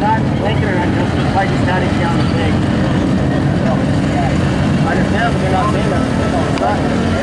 not blinking or anything, it's just like static down the thing. I understand, but they're not saying that.